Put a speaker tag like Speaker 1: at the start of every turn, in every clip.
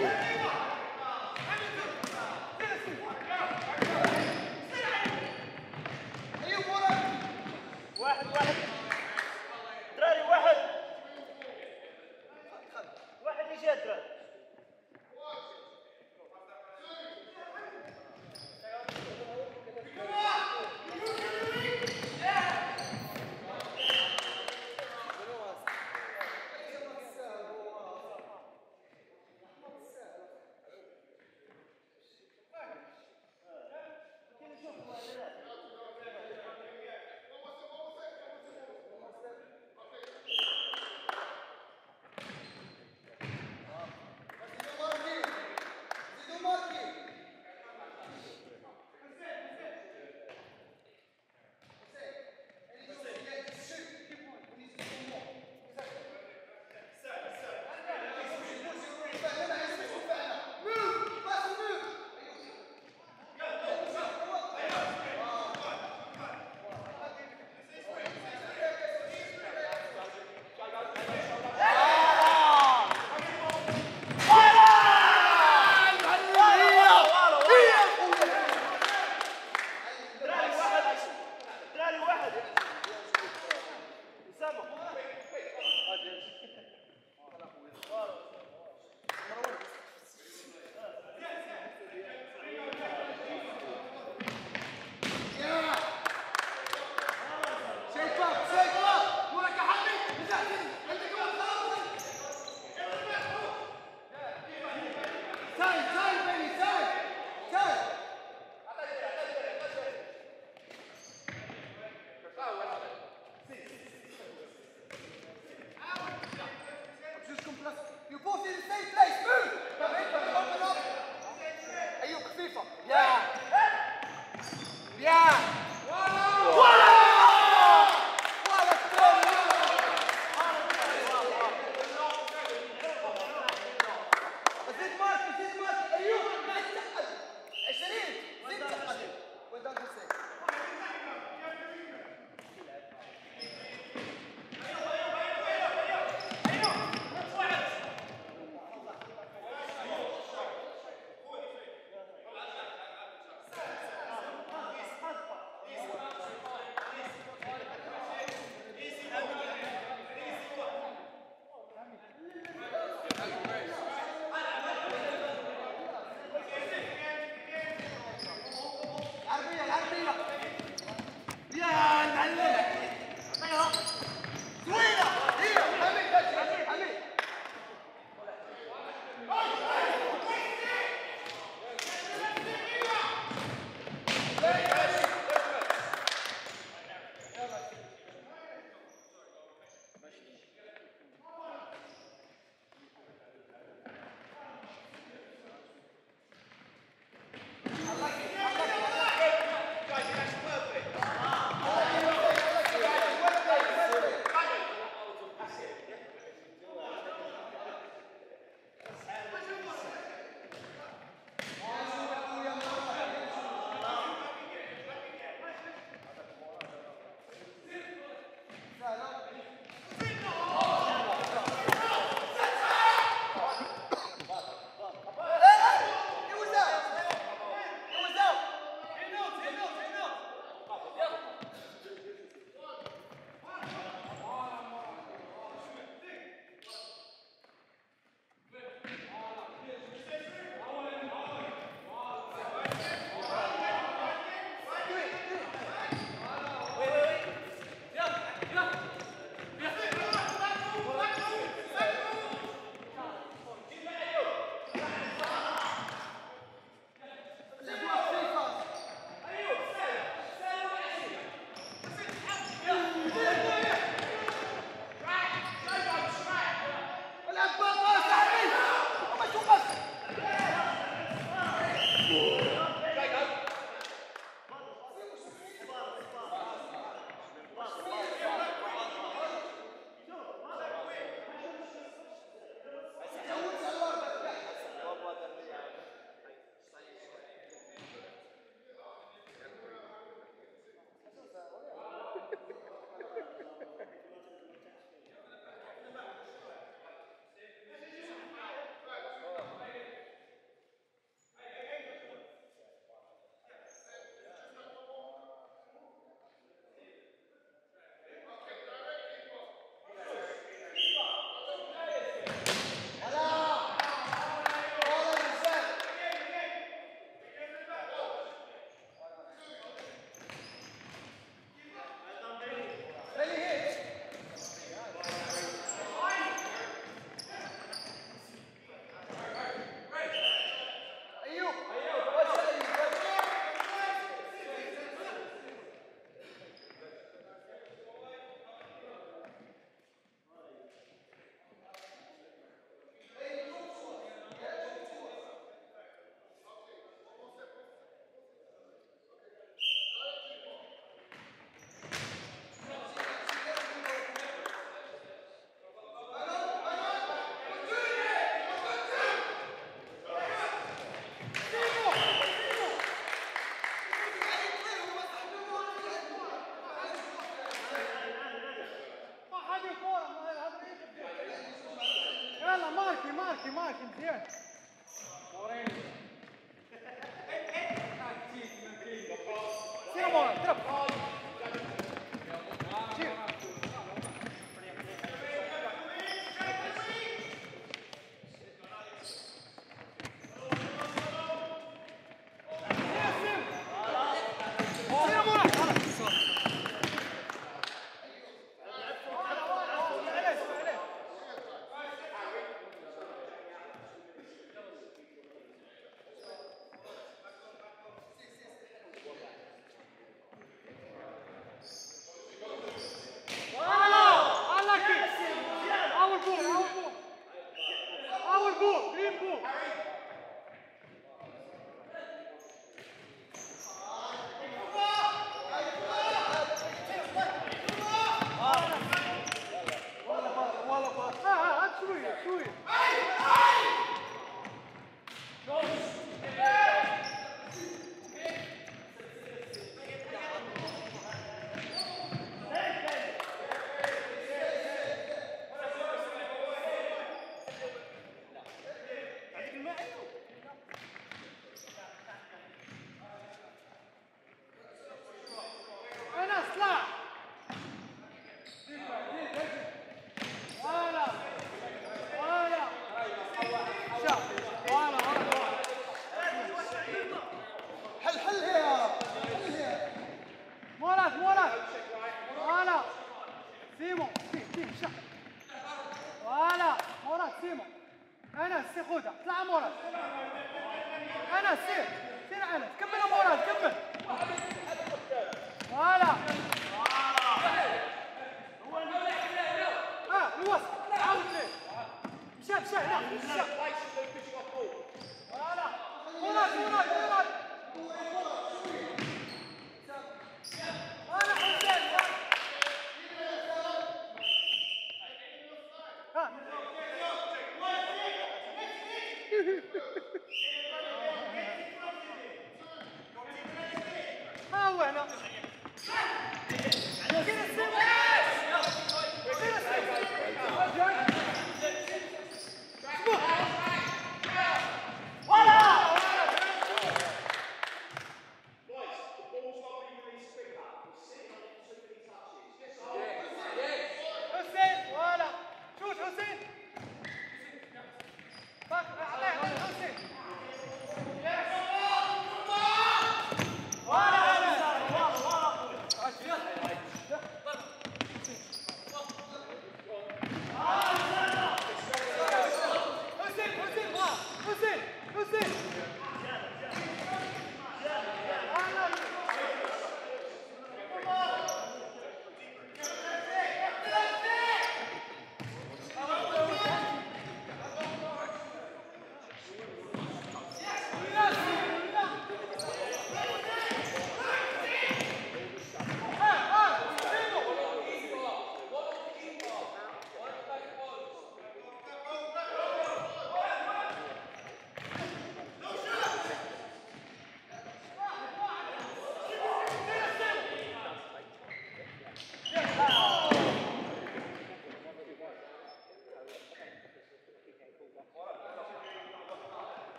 Speaker 1: Ooh.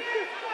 Speaker 1: Was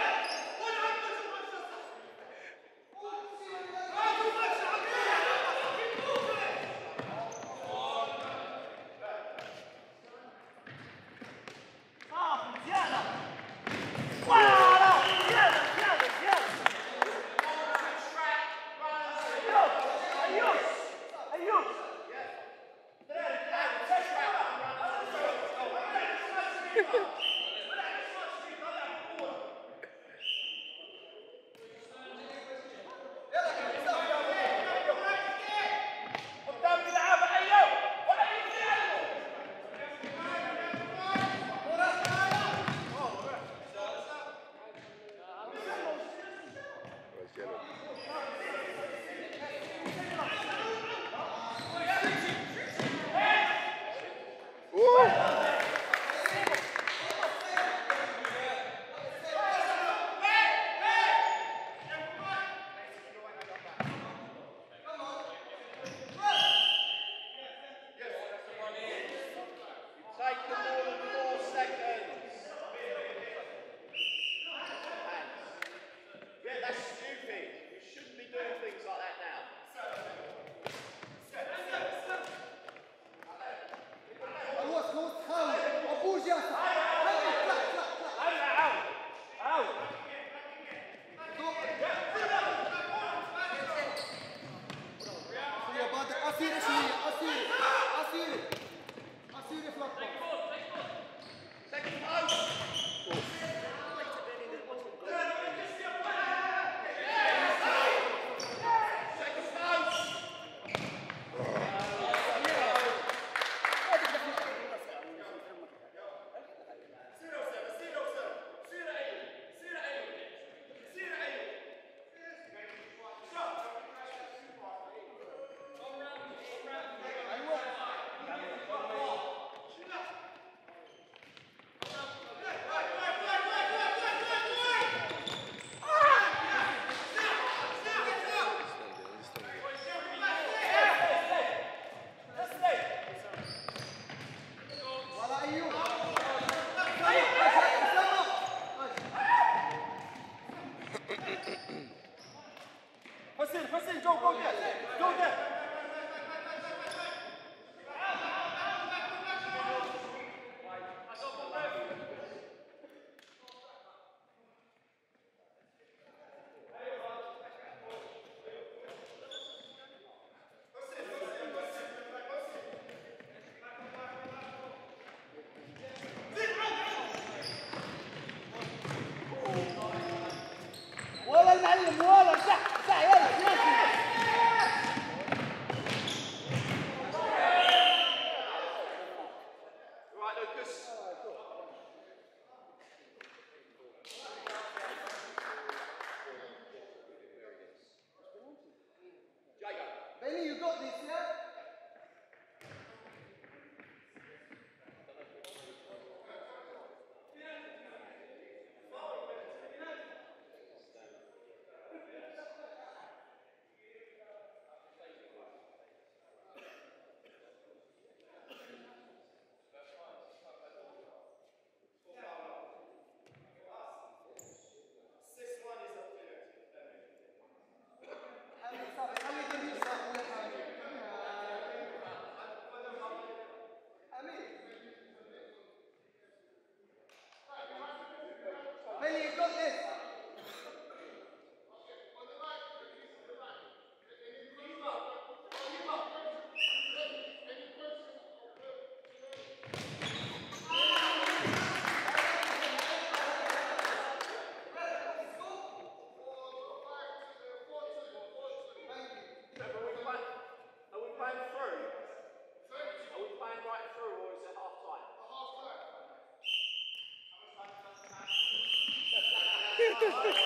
Speaker 1: Thank you.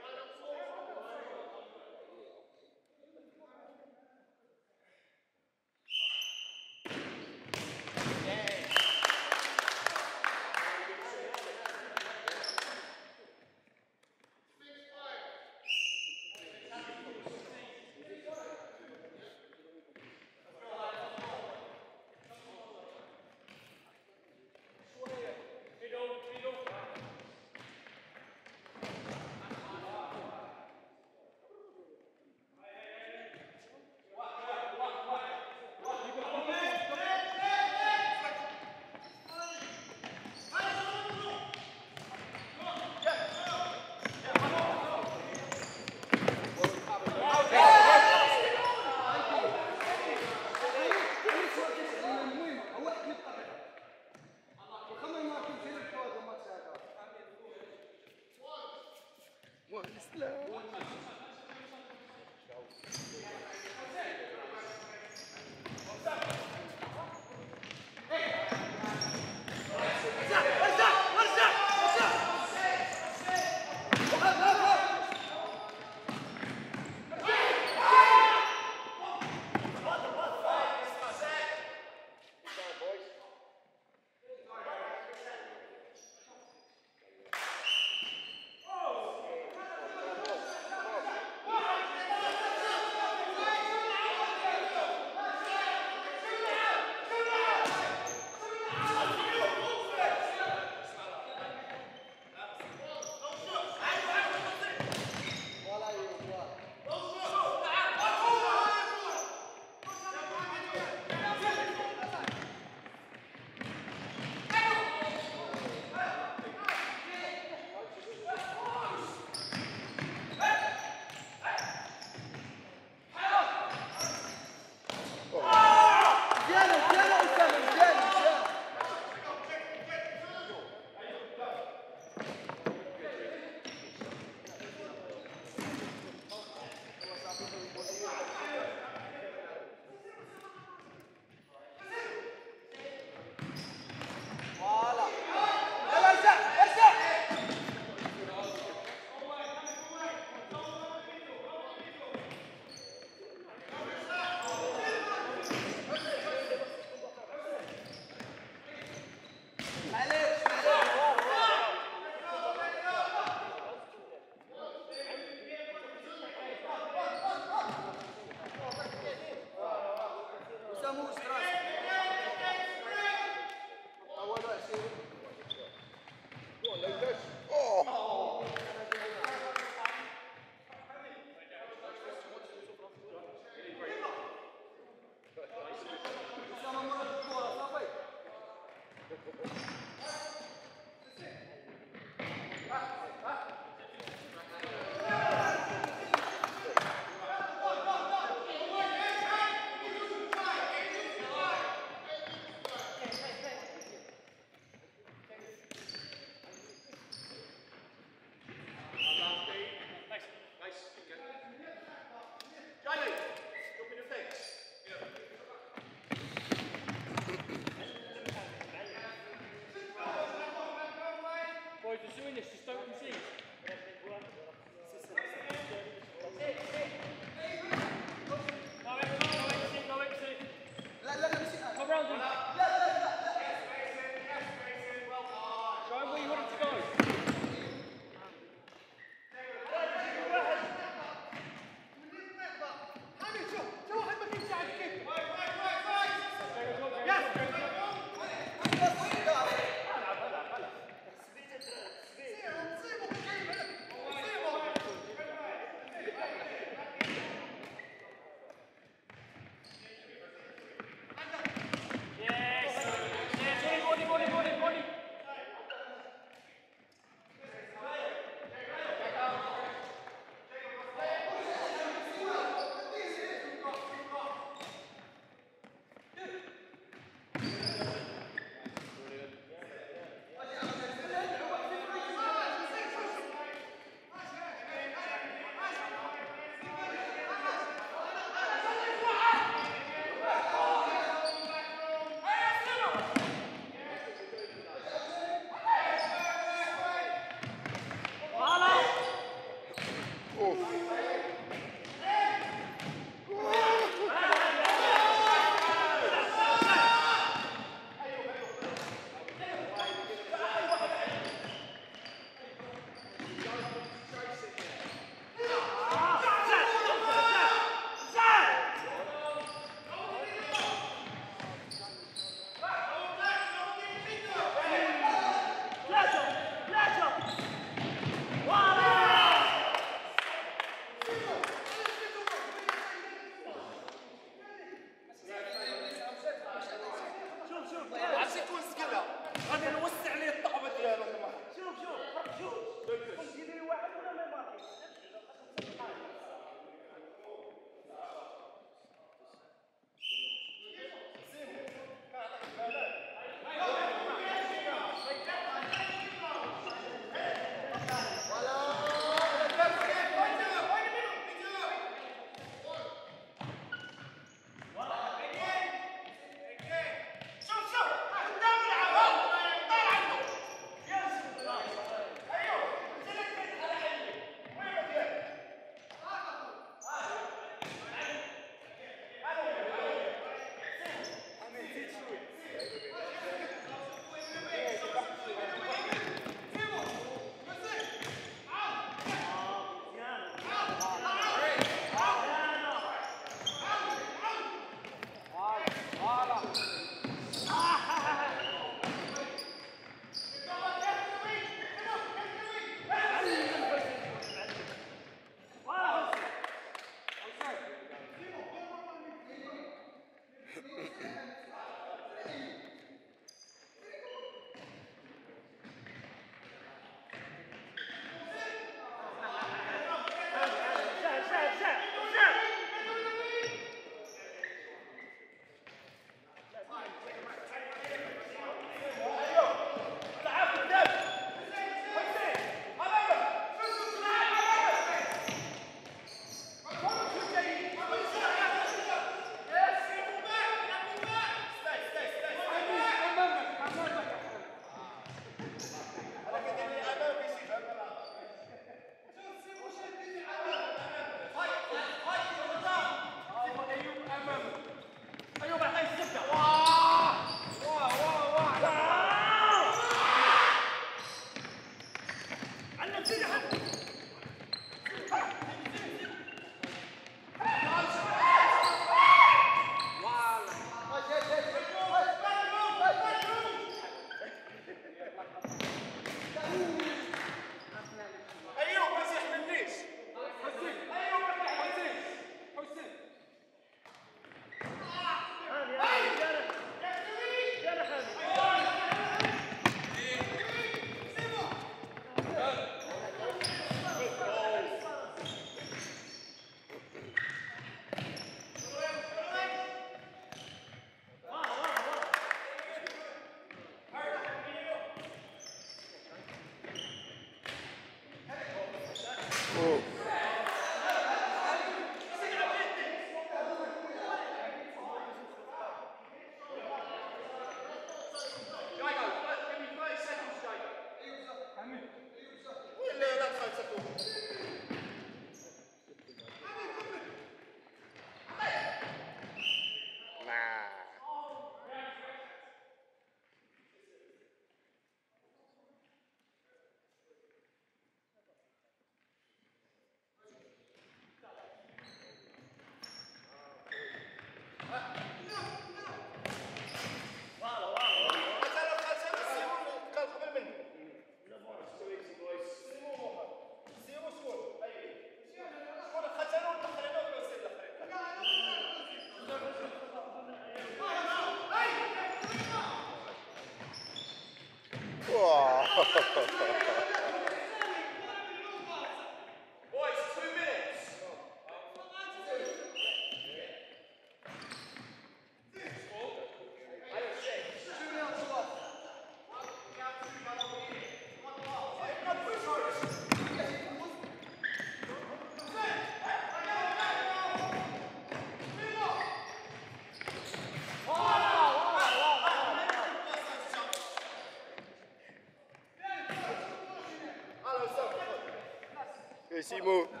Speaker 1: Máximo.